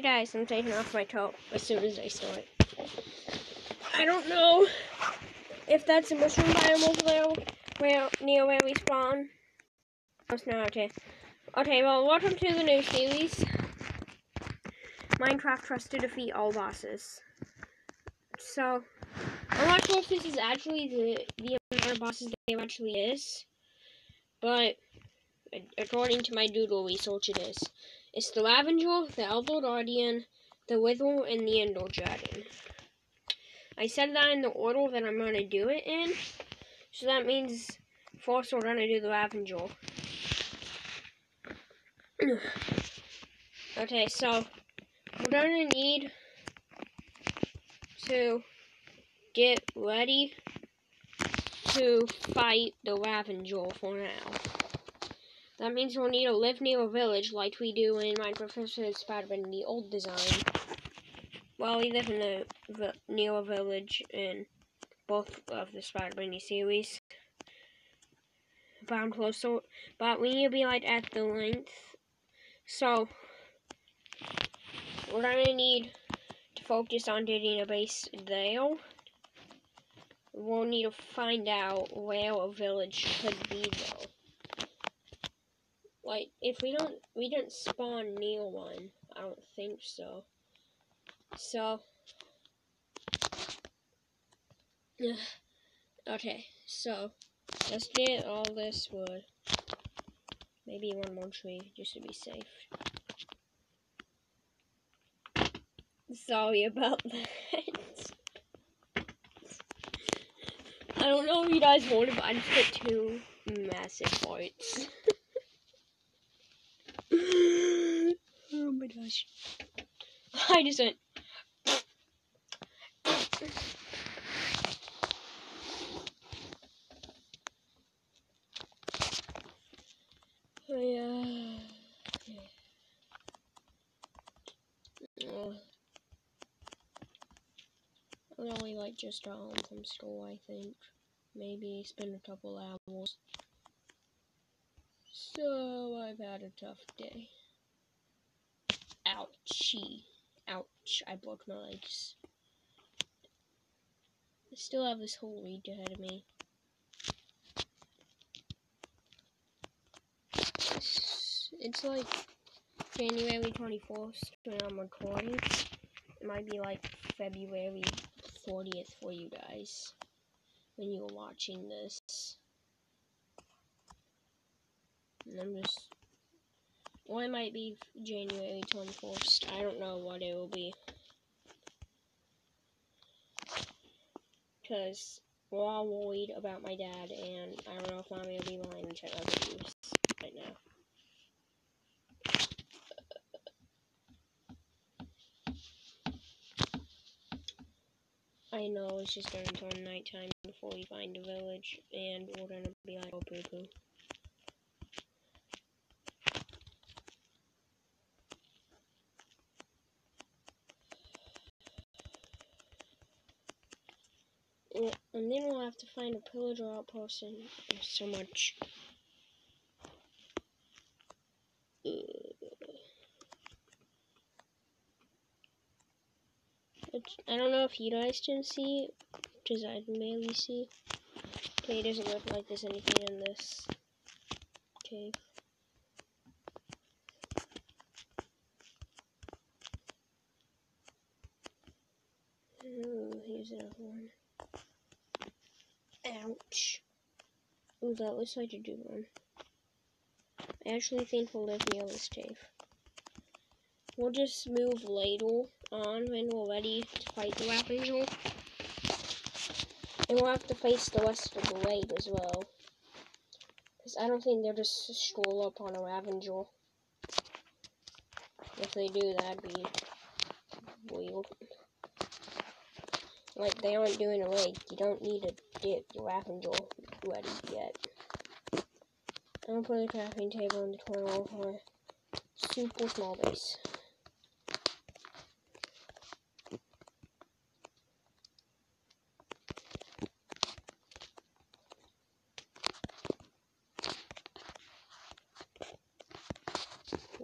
Hey guys, I'm taking off my coat as soon as I saw it. I don't know if that's a mushroom biome over there where near where we spawn. Oh, not okay. Okay, well, welcome to the new series. Minecraft Quest to Defeat All Bosses. So, I'm not sure if this is actually the, the amount of bosses there actually is, but according to my doodle research, it is. It's the Lavengel, the Elder Guardian, the Wither, and the Ender Dragon. I said that in the order that I'm going to do it in, so that means first we're going to do the Lavengel. okay, so we're going to need to get ready to fight the Lavengel for now. That means we'll need to live near a village like we do in Minecraft Spider-Man the old design. Well, we live in a near a village in both of the Spider-Man series. But I'm close to but we need to be like at the length. So we're gonna need to focus on getting a base there. We'll need to find out where a village could be though. Like, if we don't, we didn't spawn near one. I don't think so. So, okay, so, let's get all this wood. Maybe one more tree, just to be safe. Sorry about that. I don't know if you guys wanted, but I just put two massive parts. oh my gosh. I just went. Oh, yeah. Oh. I only like just got home from school, I think. Maybe spend a couple hours. So I've had a tough day. Ouchie. Ouch. I broke my legs. I still have this whole week ahead of me. It's, it's like January 24th when I'm recording. It might be like February 40th for you guys when you're watching this. And I'm just. Well, it might be January 21st. I don't know what it will be. Because we're all worried about my dad, and I don't know if mommy will be lying and check out videos right now. I know it's just turn nighttime before we find a village, and we're to be like, oh, poo poo. And then we'll have to find a pillager outpost and so much. Uh, it's, I don't know if you guys can see, because I can barely see. Okay, it doesn't look like there's anything in this cave. Ooh, here's another one. Ouch. Ooh, that looks like a good one. I actually think live near this. We'll just move Ladle on when we're ready to fight the Lavengel. And we'll have to face the rest of the raid as well. Because I don't think they'll just stroll up on a Lavengel. If they do, that'd be weird. Like, they aren't doing a raid. You don't need to get your Lavengel ready yet. I'm gonna put a crafting table in the corner of my super small base.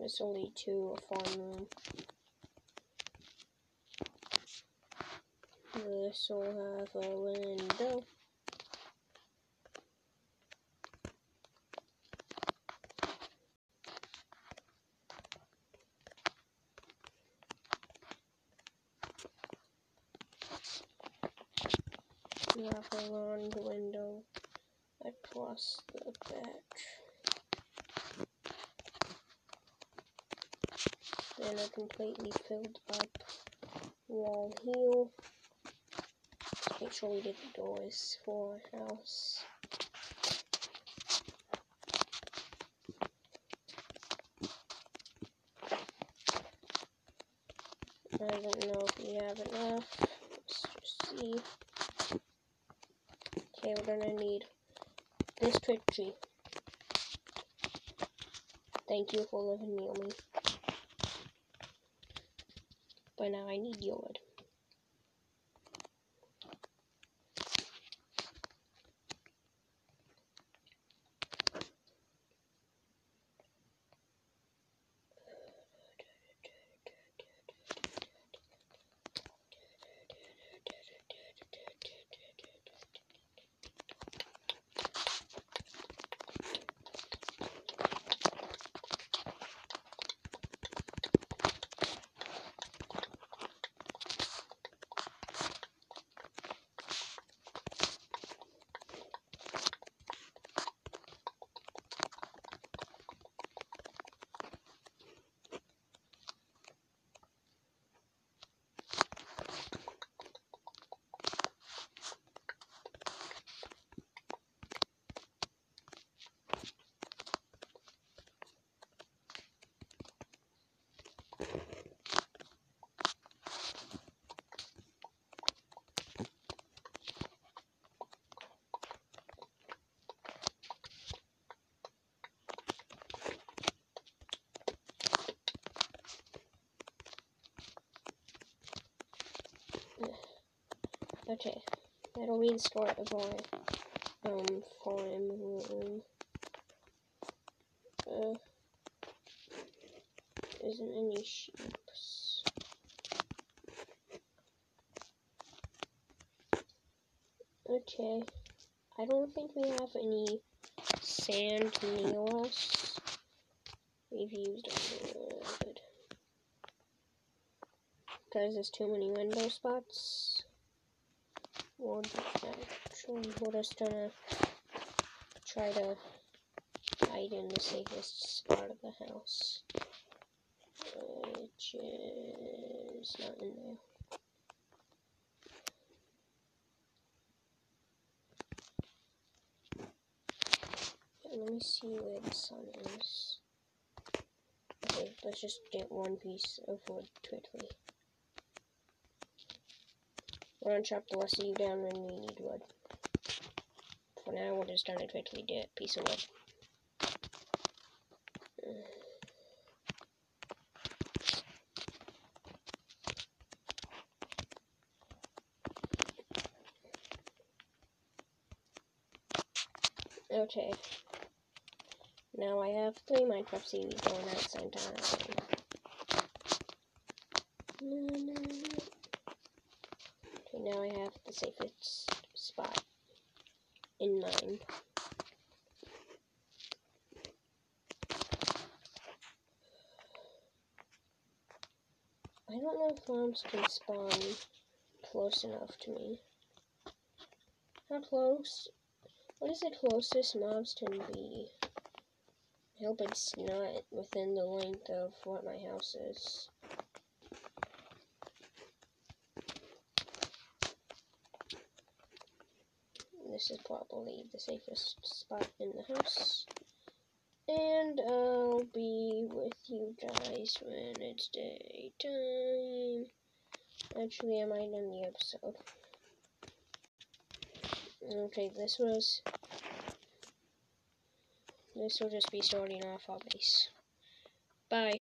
This will lead to a farm room. This will have a window. We have a long window across the back. Then a completely filled up wall here. Make sure we did the doors for our house. I don't know if we have enough. Let's just see. Okay, we're gonna need this twig tree. Thank you for living near me. But now I need your wood. Okay, that'll be the of our um farm room. Uh, isn't any sheeps. Okay, I don't think we have any sand near us. We've used all good. Because there's too many window spots. We're just gonna try to hide in the safest spot of the house. Which is not in there. Let me see where the sun is. Okay, let's just get one piece of wood quickly. We're gonna chop the rest of you down when we need wood. For now, we're just gonna quickly get a piece of wood. Okay. Now I have three Minecraft CDs going at the same time. Okay, now I have the safest spot in mind. I don't know if mobs can spawn close enough to me. How close? What is the closest mobs can be? I hope it's not within the length of what my house is. This is probably the safest spot in the house. And I'll be with you guys when it's daytime. Actually, I might end the episode. Okay, this was... This will just be starting off our base. Bye.